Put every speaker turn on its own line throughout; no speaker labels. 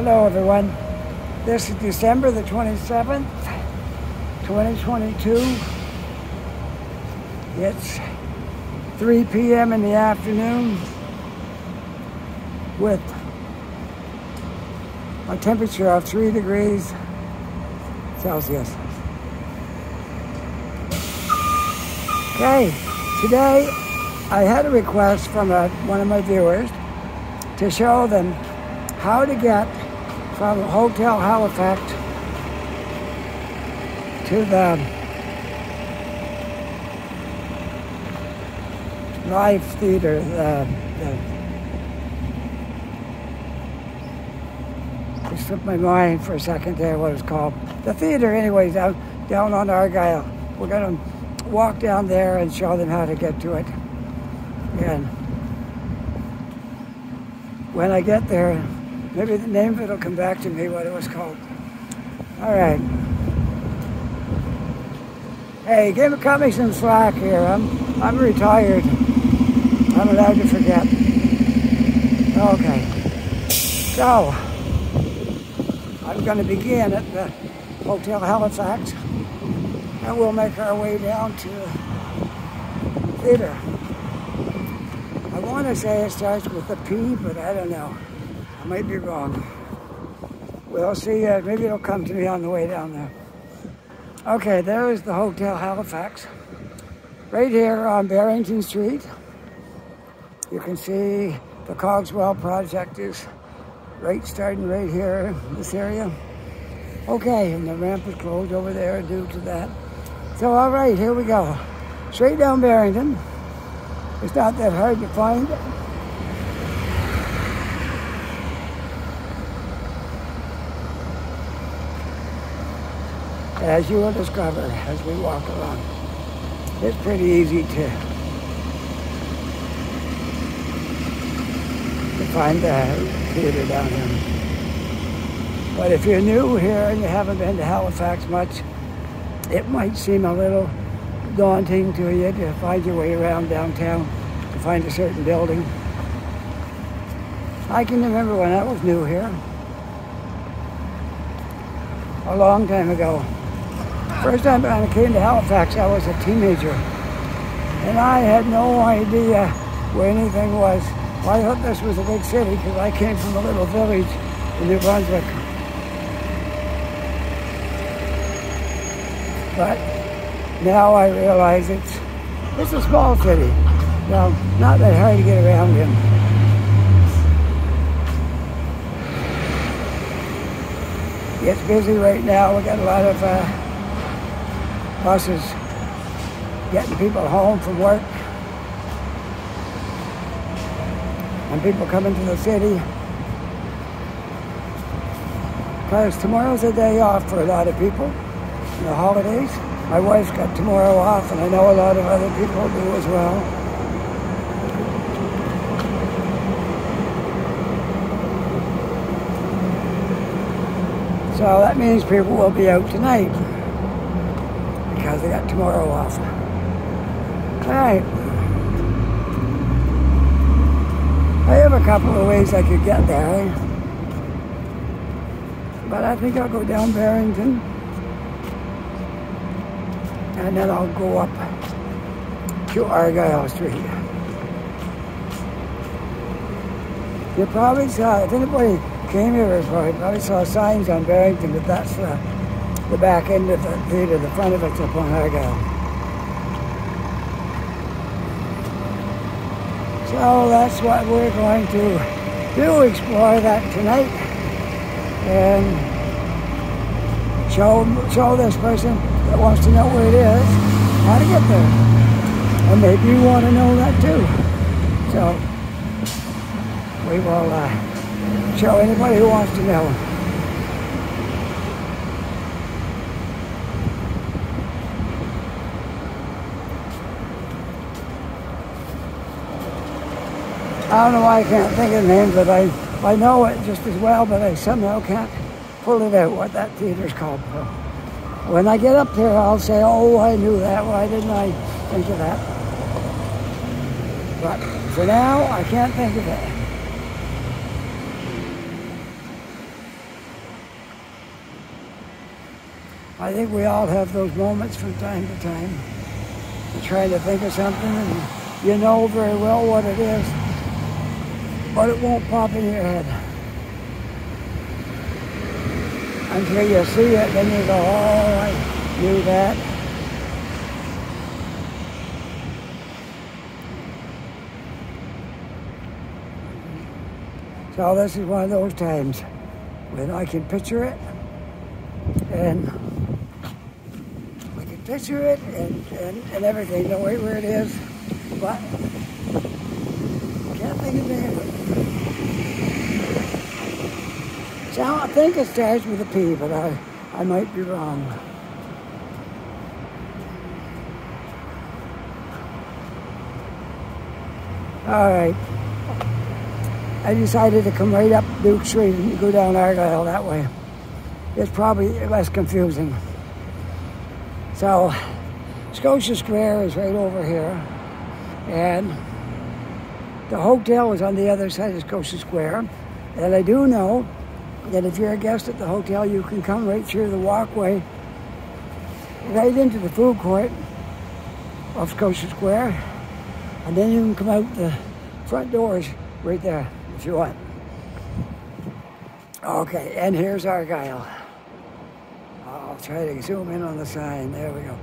Hello, everyone. This is December the 27th, 2022. It's 3 p.m. in the afternoon with a temperature of 3 degrees Celsius. Okay, today I had a request from a, one of my viewers to show them how to get from Hotel Halifax to the live theater, the, the it slipped my mind for a second there what it's called. The theater anyways down down on Argyle. We're gonna walk down there and show them how to get to it. And when I get there, maybe the name of it will come back to me what it was called. All right. Hey, give, cut me some slack here. I'm I'm retired. I'm allowed to forget. Okay. So, I'm going to begin at the Hotel Halifax, and we'll make our way down to the theater. I want to say it starts with a P, but I don't know. Might be wrong. We'll see. Uh, maybe it'll come to me on the way down there. Okay, there is the Hotel Halifax. Right here on Barrington Street. You can see the Cogswell project is right starting right here in this area. Okay, and the ramp is closed over there due to that. So all right, here we go. Straight down Barrington. It's not that hard to find. As you will discover as we walk along. It's pretty easy to find the theater down here. But if you're new here and you haven't been to Halifax much, it might seem a little daunting to you to find your way around downtown to find a certain building. I can remember when I was new here, a long time ago. First time I came to Halifax, I was a teenager, and I had no idea where anything was. Well, I thought this was a big city because I came from a little village in New Brunswick. But now I realize it's it's a small city. Well, not that hard to get around in. It's busy right now. We got a lot of uh, buses getting people home from work. and people coming to the city. Because tomorrow's a day off for a lot of people, the holidays. My wife's got tomorrow off, and I know a lot of other people do as well. So that means people will be out tonight because they got tomorrow off. All right. I have a couple of ways I could get there. But I think I'll go down Barrington. And then I'll go up to Argyle Street. You probably saw, if anybody came here before, you probably saw signs on Barrington, but that's the, the back end of the theater, the front of it's on Argyle. So that's what we're going to do, explore that tonight and show, show this person that wants to know where it is how to get there. And maybe you want to know that too. So we will uh, show anybody who wants to know. I don't know why I can't think of the name, but I, I know it just as well, but I somehow can't pull it out what that theater's called. When I get up there, I'll say, oh, I knew that. Why didn't I think of that? But for now, I can't think of it. I think we all have those moments from time to time. trying try to think of something and you know very well what it is, but it won't pop in your head. Until you see it, then you go, oh, I knew that. So this is one of those times when I can picture it and I can picture it and, and, and everything, know where it is, but can't think of the name of it. So I think it starts with a P, but I, I might be wrong. All right. I decided to come right up Duke Street and go down Argyle that way. It's probably less confusing. So, Scotia Square is right over here, and the hotel is on the other side of Scotia Square. And I do know that if you're a guest at the hotel, you can come right through the walkway right into the food court of Scotia Square, and then you can come out the front doors right there if you want. Okay, and here's Argyle. I'll try to zoom in on the sign. There we go.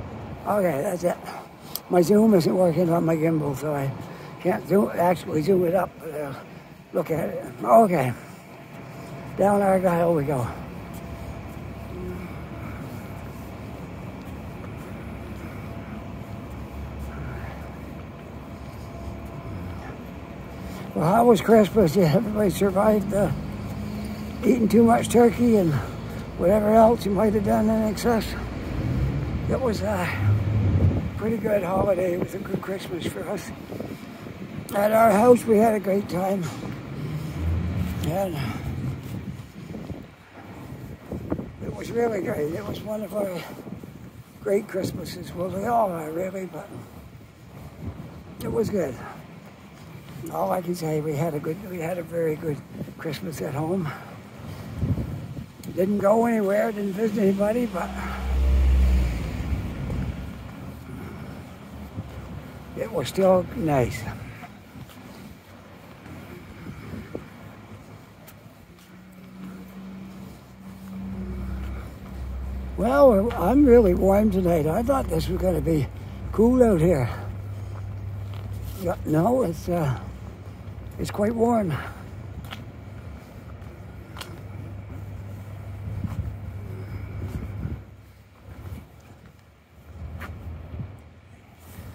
Okay, that's it. My zoom isn't working on my gimbal, so I can't zoom, actually zoom it up. But, uh, look at it. Okay. Down our Argyle we go. Well, how was Christmas? Yeah, everybody survived uh, eating too much turkey and whatever else you might have done in excess. It was a pretty good holiday. It was a good Christmas for us. At our house, we had a great time. And it was really great. It was one of our great Christmases. Well, they all are, really, but it was good all I can say, we had a good, we had a very good Christmas at home. Didn't go anywhere, didn't visit anybody, but it was still nice. Well, I'm really warm tonight. I thought this was going to be cool out here. No, it's uh, it's quite warm.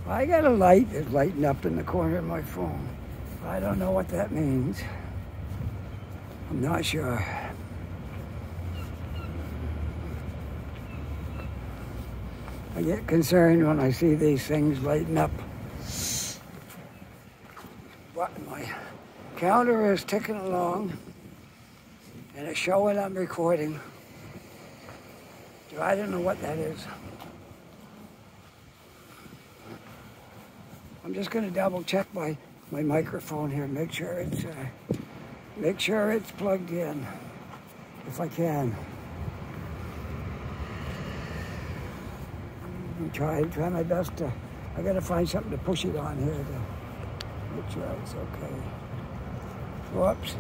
I got a light that's lighting up in the corner of my phone. I don't know what that means. I'm not sure. I get concerned when I see these things lighting up. What my counter is ticking along and it's showing I'm recording. I don't know what that is. I'm just going to double check my, my microphone here, make sure it's uh, make sure it's plugged in, if I can. I'm try try my best to. I got to find something to push it on here to make sure it's okay. Whoops.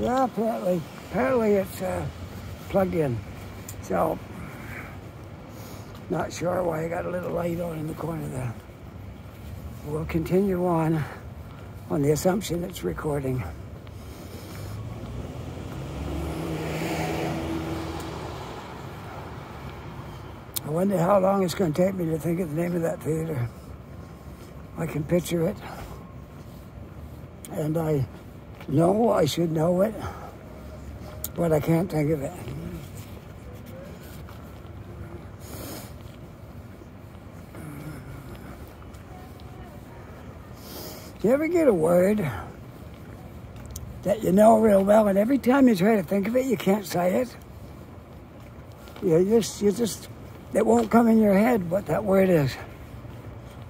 Yeah, apparently, apparently it's uh, plugged in. So, not sure why I got a little light on in the corner there. We'll continue on on the assumption it's recording. Wonder how long it's going to take me to think of the name of that theater. I can picture it and I know I should know it, but I can't think of it. Do you ever get a word that you know real well, and every time you try to think of it, you can't say it? You just, you just, it won't come in your head what that word is.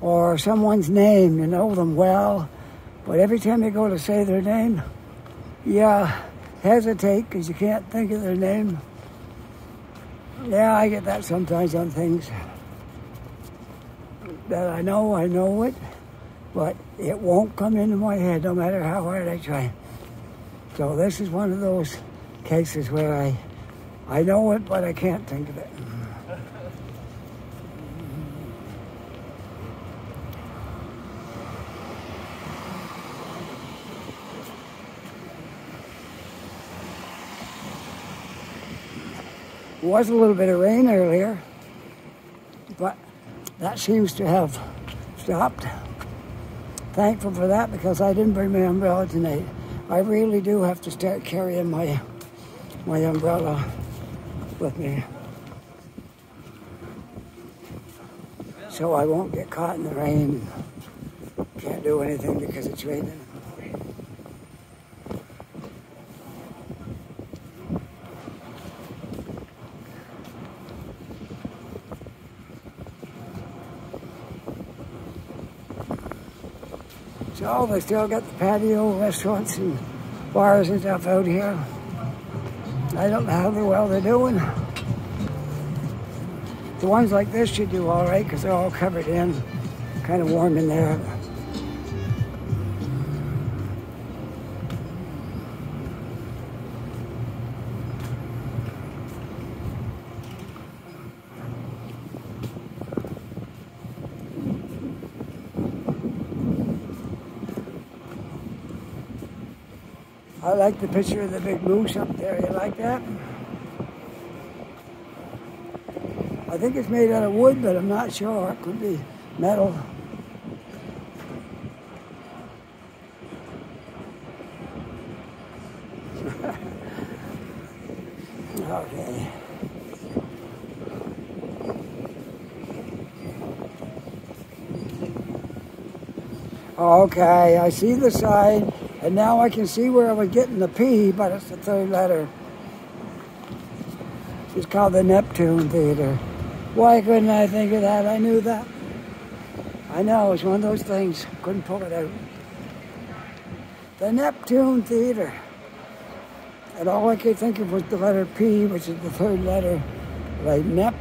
Or someone's name, you know them well, but every time you go to say their name, you hesitate because you can't think of their name. Yeah, I get that sometimes on things that I know, I know it, but it won't come into my head no matter how hard I try. So this is one of those cases where I, I know it, but I can't think of it. Was a little bit of rain earlier, but that seems to have stopped. Thankful for that because I didn't bring my umbrella tonight. I really do have to start carrying my my umbrella with me. So I won't get caught in the rain. Can't do anything because it's raining. So they still got the patio restaurants and bars and stuff out here. I don't know how well they're doing. The ones like this should do all right because they're all covered in, kind of warm in there. I like the picture of the big moose up there. You like that? I think it's made out of wood, but I'm not sure. It could be metal. okay. Okay, I see the sign. And now I can see where I was getting the P, but it's the third letter. It's called the Neptune Theater. Why couldn't I think of that? I knew that. I know, it's one of those things. Couldn't pull it out. The Neptune Theater. And all I could think of was the letter P, which is the third letter, like Nep.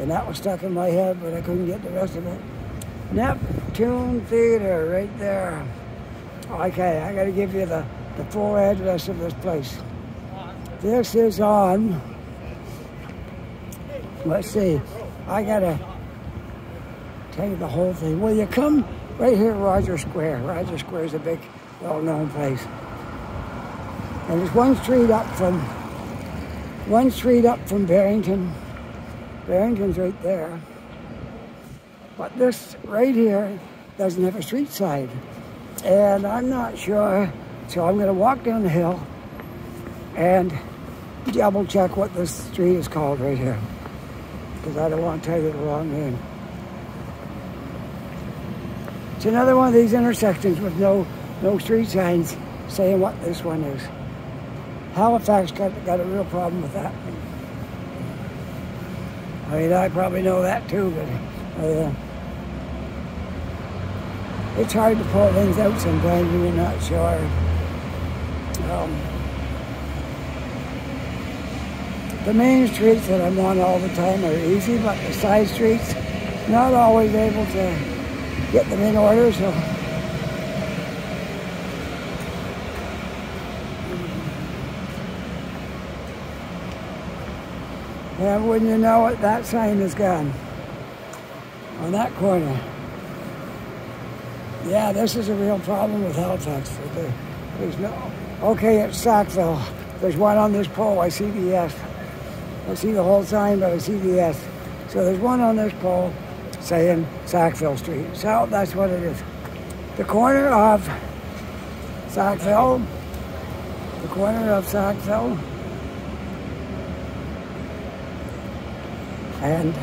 And that was stuck in my head, but I couldn't get the rest of it. Neptune Theater, right there. Okay, I got to give you the, the full address of this place. This is on, let's see, I got to tell you the whole thing. Will you come right here Roger Square? Roger Square is a big, well-known place. And there's one street up from, one street up from Barrington. Barrington's right there. But this right here doesn't have a street side and I'm not sure. So I'm going to walk down the hill and double check what this street is called right here because I don't want to tell you the wrong name. It's another one of these intersections with no no street signs saying what this one is. Halifax got, got a real problem with that. I mean, I probably know that too, but uh, it's hard to pull things out sometimes when you're not sure. Um, the main streets that I'm on all the time are easy, but the side streets, not always able to get them in order, so And wouldn't you know it, that sign is gone on that corner. Yeah, this is a real problem with Halifax. There's no, okay, at Sackville, there's one on this pole. I see the S. I see the whole sign, but I see the S. So there's one on this pole saying Sackville Street. So that's what it is. The corner of Sackville, the corner of Sackville, and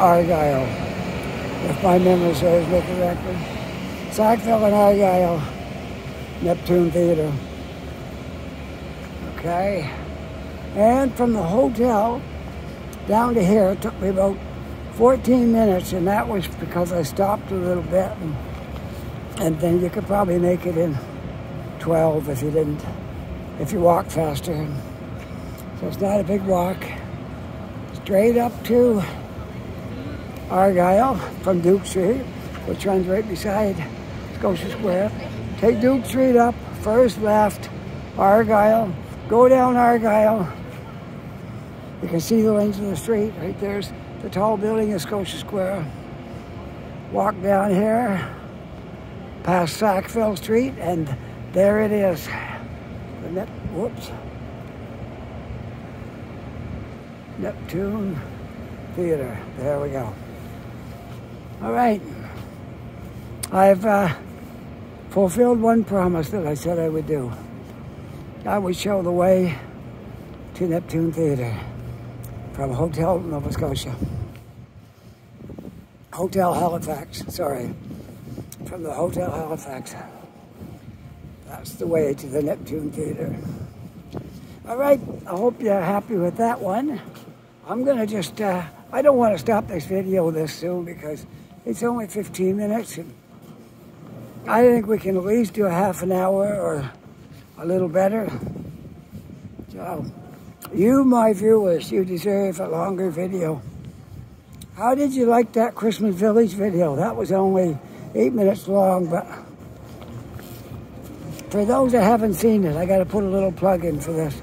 Argyle, if my memory serves me correctly. Sackville and Argyle, Neptune Theater. Okay. And from the hotel down to here, it took me about 14 minutes, and that was because I stopped a little bit and And then you could probably make it in 12 if you didn't, if you walk faster. So it's not a big walk. Straight up to Argyle from Duke Street, which runs right beside Scotia Square. Take Duke Street up, first left, Argyle, go down Argyle. You can see the length of the street. Right there's the tall building of Scotia Square. Walk down here, past Sackville Street, and there it is. The whoops. Neptune Theater. There we go. All right. I've uh, fulfilled one promise that I said I would do. I would show the way to Neptune Theater from Hotel Nova Scotia. Hotel Halifax, sorry. From the Hotel Halifax. That's the way to the Neptune Theater. All right, I hope you're happy with that one. I'm gonna just, uh, I don't want to stop this video this soon because it's only 15 minutes. And I think we can at least do a half an hour or a little better. So, you, my viewers, you deserve a longer video. How did you like that Christmas Village video? That was only eight minutes long, but for those that haven't seen it, I got to put a little plug in for this.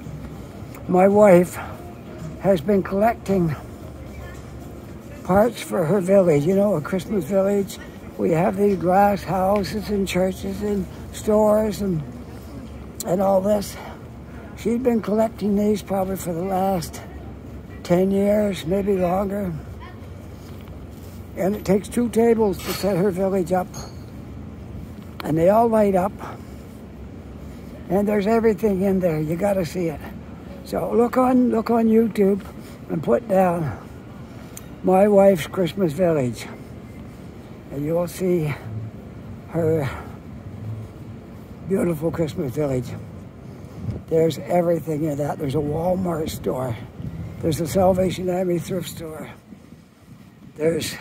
My wife has been collecting parts for her village, you know, a Christmas village. We have these glass houses and churches and stores and and all this. She's been collecting these probably for the last 10 years, maybe longer. And it takes two tables to set her village up. And they all light up. And there's everything in there. You got to see it. So look on look on YouTube and put down my wife's Christmas village. And you'll see her beautiful Christmas village. There's everything in that. There's a Walmart store. There's a Salvation Army thrift store. There's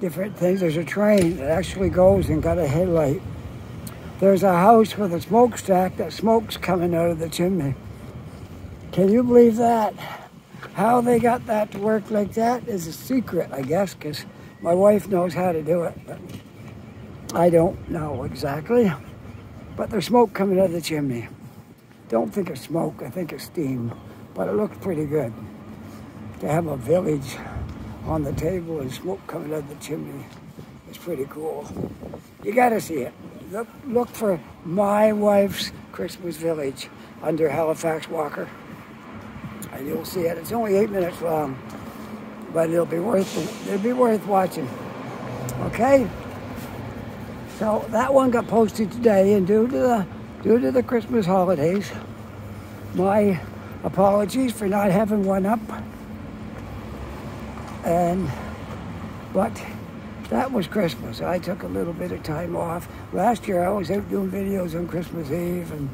different things. There's a train that actually goes and got a headlight. There's a house with a smokestack that smoke's coming out of the chimney. Can you believe that? How they got that to work like that is a secret, I guess, because my wife knows how to do it. But I don't know exactly. But there's smoke coming out of the chimney. Don't think it's smoke, I think it's steam. But it looks pretty good. To have a village on the table and smoke coming out of the chimney is pretty cool. You gotta see it. Look, look for My Wife's Christmas Village under Halifax Walker. And you'll see it. It's only eight minutes long. But it'll be worth it'll be worth watching. Okay? So that one got posted today, and due to the due to the Christmas holidays, my apologies for not having one up. And but that was Christmas. I took a little bit of time off. Last year I was out doing videos on Christmas Eve and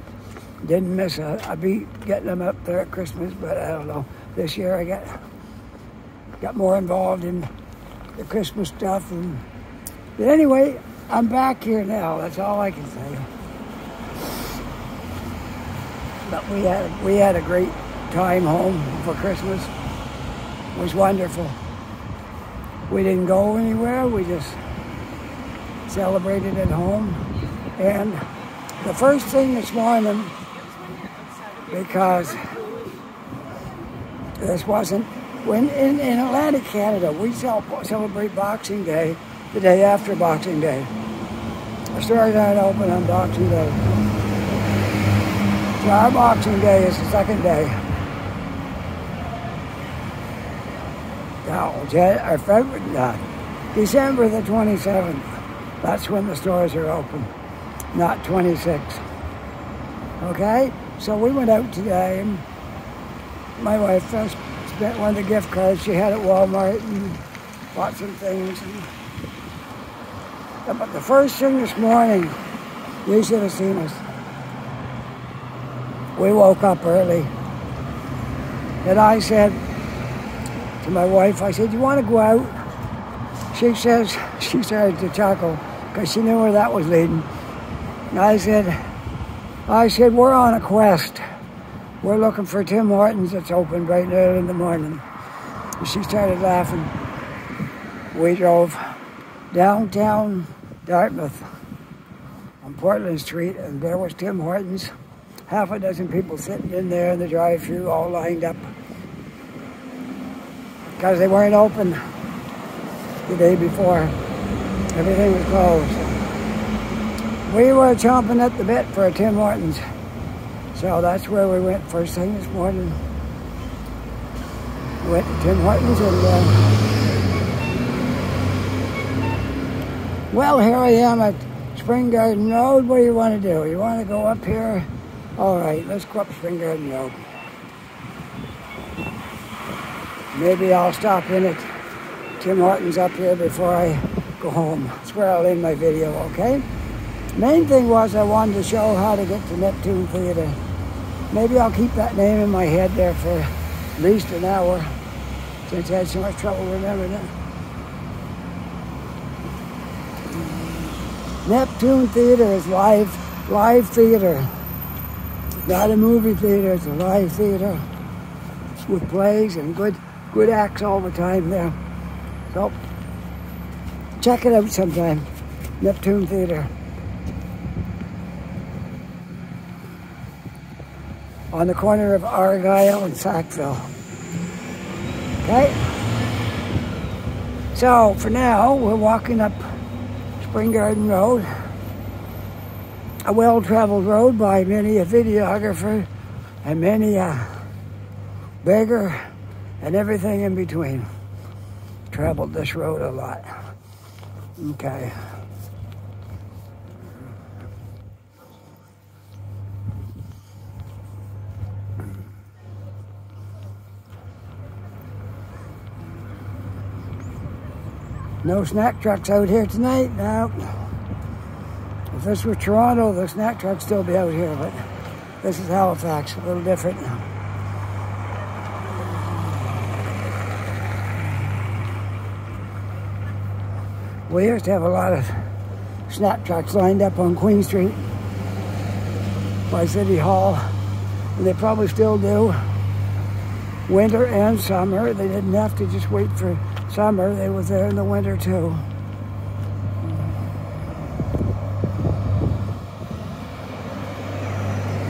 didn't miss a, beat getting them up there at Christmas, but I don't know. This year I got got more involved in the Christmas stuff and but anyway, I'm back here now. That's all I can say. But we had we had a great time home for Christmas. It was wonderful. We didn't go anywhere. We just celebrated at home. And the first thing this morning, because this wasn't when in, in Atlantic Canada we celebrate Boxing Day the day after Boxing Day. The stores aren't open on Boxing Day. So our Boxing Day is the second day. Now, our February, uh, December the 27th, that's when the stores are open, not 26. Okay? So we went out today, and my wife first spent one of the gift cards she had at Walmart and bought some things. And, but the first thing this morning, you should have seen us. We woke up early. And I said to my wife, I said, you want to go out? She says, she started to chuckle. because she knew where that was leading. And I said, I said, we're on a quest. We're looking for Tim Hortons that's open right now in the morning. And she started laughing. We drove downtown Dartmouth on Portland Street, and there was Tim Hortons. Half a dozen people sitting in there in the drive-through, all lined up because they weren't open the day before. Everything was closed. We were chomping at the bit for a Tim Hortons. So that's where we went first thing this morning. Went to Tim Hortons and uh, well, here I am at Spring Garden Road. What do you want to do? You want to go up here? All right, let's go up Spring Garden Road. Maybe I'll stop in at Tim Hortons up here before I go home. That's where I'll end my video, okay? Main thing was I wanted to show how to get to Neptune Theatre. Maybe I'll keep that name in my head there for at least an hour since I had so much trouble remembering it. Neptune Theatre is live, live theatre. Not a movie theatre, it's a live theatre with plays and good good acts all the time there. So check it out sometime. Neptune Theatre. On the corner of Argyle and Sackville. Okay? So for now, we're walking up Spring Garden Road, a well-traveled road by many a videographer and many a beggar and everything in between. Traveled this road a lot. Okay. No snack trucks out here tonight. No. If this were Toronto, the snack trucks still be out here, but this is Halifax, a little different. We used to have a lot of snack trucks lined up on Queen Street by City Hall, and they probably still do. Winter and summer, they didn't have to just wait for summer, they was there in the winter too.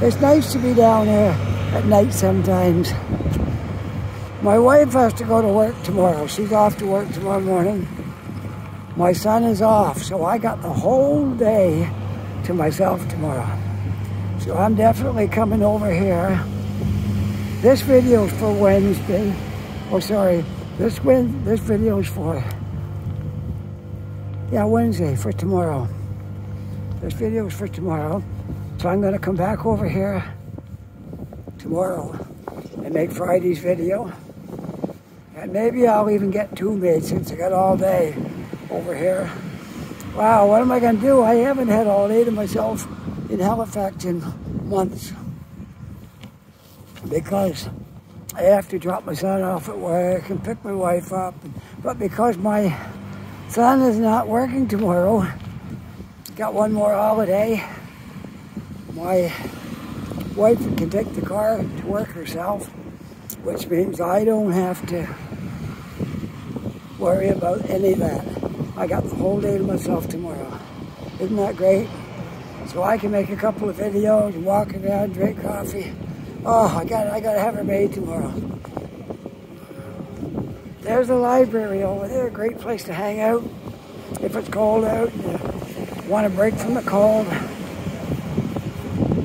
It's nice to be down here at night sometimes. My wife has to go to work tomorrow. She's off to work tomorrow morning. My son is off, so I got the whole day to myself tomorrow. So I'm definitely coming over here. This video for Wednesday. Oh, sorry. This win this video is for yeah Wednesday for tomorrow. This video is for tomorrow, so I'm to come back over here tomorrow and make Friday's video. And maybe I'll even get two made since I got all day over here. Wow, what am I going to do? I haven't had all day to myself in Halifax in months because I have to drop my son off at work and pick my wife up. But because my son is not working tomorrow, got one more holiday, my wife can take the car to work herself, which means I don't have to worry about any of that. I got the whole day to myself tomorrow. Isn't that great? So I can make a couple of videos, walk around, drink coffee. Oh, I got I got to have her made tomorrow. There's the library over there, a great place to hang out if it's cold out. And uh, you want to break from the cold.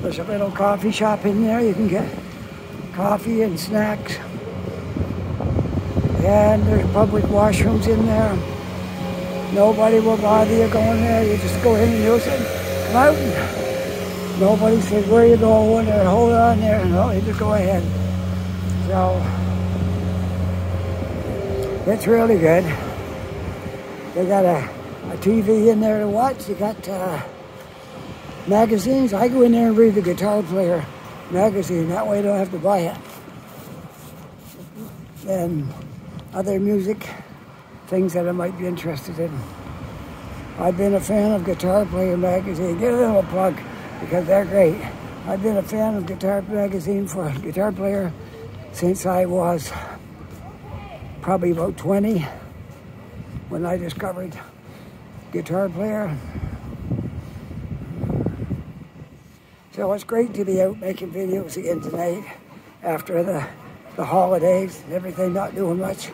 There's a little coffee shop in there. You can get coffee and snacks. And there's public washrooms in there. Nobody will bother you going there. You just go in and use it. Come out. Nobody says, where you going? Or hold on there. You just go ahead. So, it's really good. They got a, a TV in there to watch. You got uh, magazines. I go in there and read the Guitar Player magazine. That way I don't have to buy it. And other music, things that I might be interested in. I've been a fan of Guitar Player magazine. Give Get a little plug because they're great. I've been a fan of Guitar magazine for Guitar Player since I was probably about 20 when I discovered Guitar Player. So it's great to be out making videos again tonight after the, the holidays and everything, not doing much.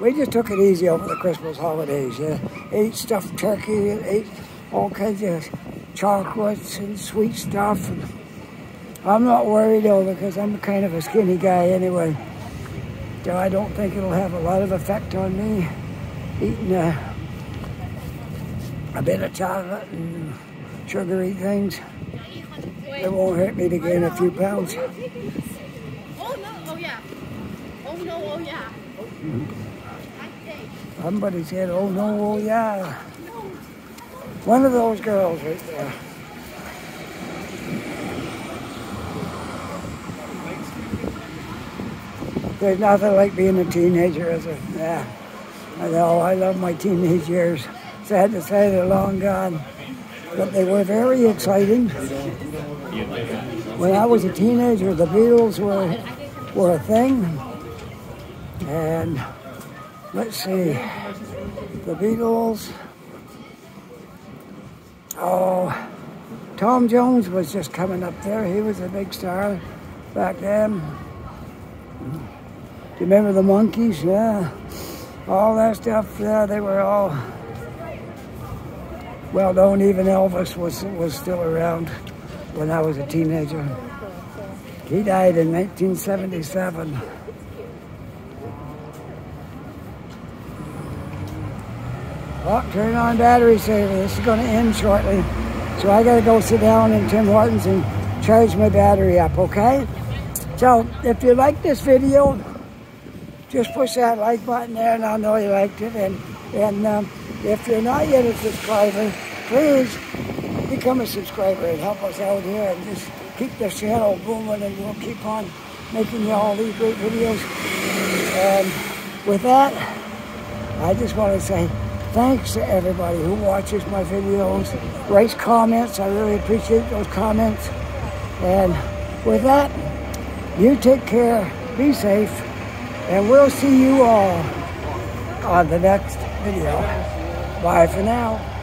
We just took it easy over the Christmas holidays. Yeah. Ate stuffed turkey, ate all kinds of chocolates and sweet stuff. And I'm not worried though because I'm kind of a skinny guy anyway. So I don't think it'll have a lot of effect on me eating a, a bit of chocolate and sugary things. It won't hurt me to gain a few pounds.
Oh no, oh yeah. Oh no, oh yeah.
Somebody said, oh no, oh yeah. One of those girls right there. There's nothing like being a teenager as a, yeah. I know, I love my teenage years. Sad to say they're long gone. But they were very exciting. When I was a teenager, the Beatles were, were a thing. And let's see, the Beatles. Oh, Tom Jones was just coming up there. He was a big star back then. Do you remember the Monkees? Yeah. All that stuff, yeah, they were all well known. Even Elvis was, was still around when I was a teenager. He died in 1977. Oh, turn on battery saver. This is going to end shortly. So I got to go sit down in Tim Hortons and charge my battery up, okay? So if you like this video, just push that like button there and I'll know you liked it. And, and um, if you're not yet a subscriber, please become a subscriber and help us out here and just keep this channel booming and we'll keep on making you all these great videos. And with that, I just want to say thanks to everybody who watches my videos, writes comments. I really appreciate those comments. And with that, you take care, be safe, and we'll see you all on the next video. Bye for now.